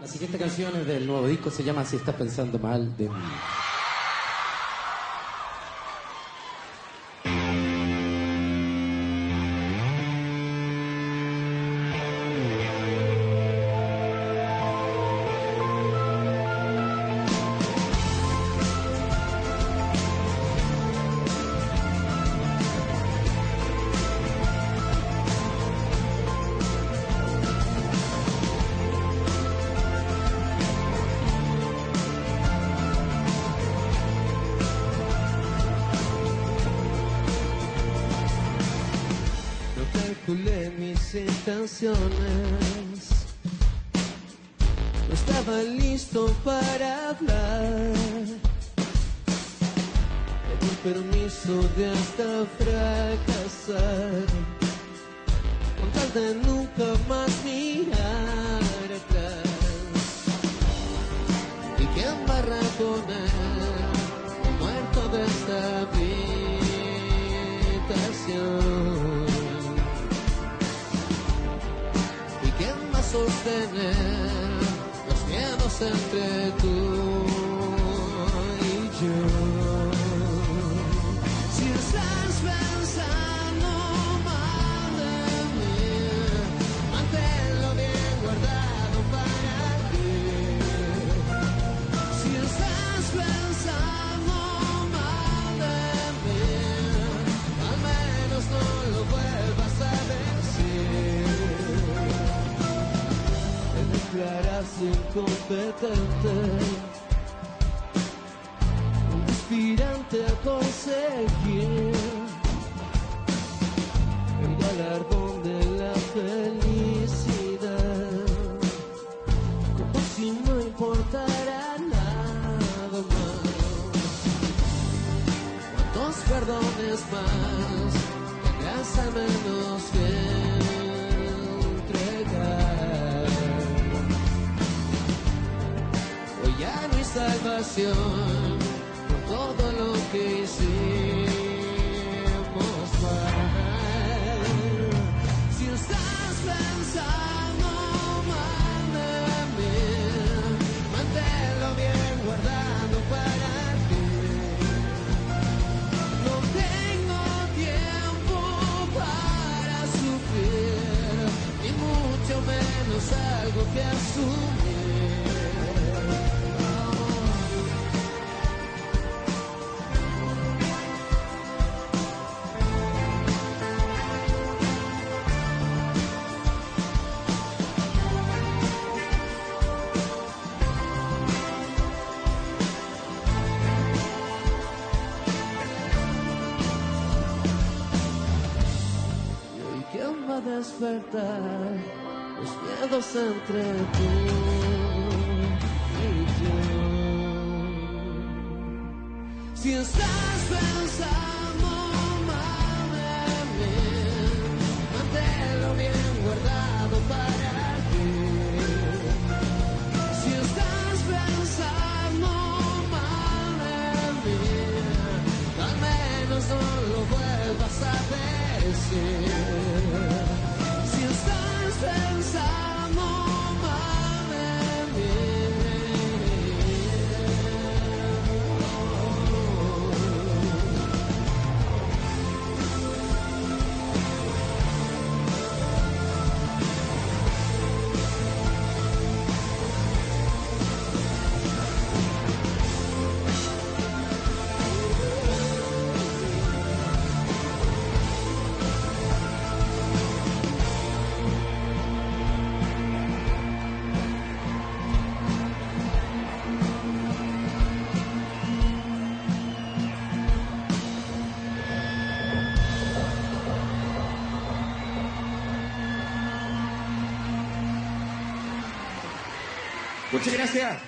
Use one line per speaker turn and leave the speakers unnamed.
La siguiente canción es del nuevo disco, se llama Si estás pensando mal de mí.
Mis intenciones. No estaba listo para hablar. Pedí permiso de hasta fracasar. Con tal de nunca más mirar atrás. ¿Y quién va a reponer muerto de esta habitación? Sostener los miedos entre tú incompetente, un aspirante a conseguir el galardón de la felicidad como si no importara nada más. ¿Cuántos perdones más al menos que por todo lo que hicimos mal. Si estás pensando mal de mí, manténlo bien guardado para ti. No tengo tiempo para sufrir, ni mucho menos algo que asumir. Va a despertar los miedos entre tú y yo. Si estás pensando
Muchas gracias.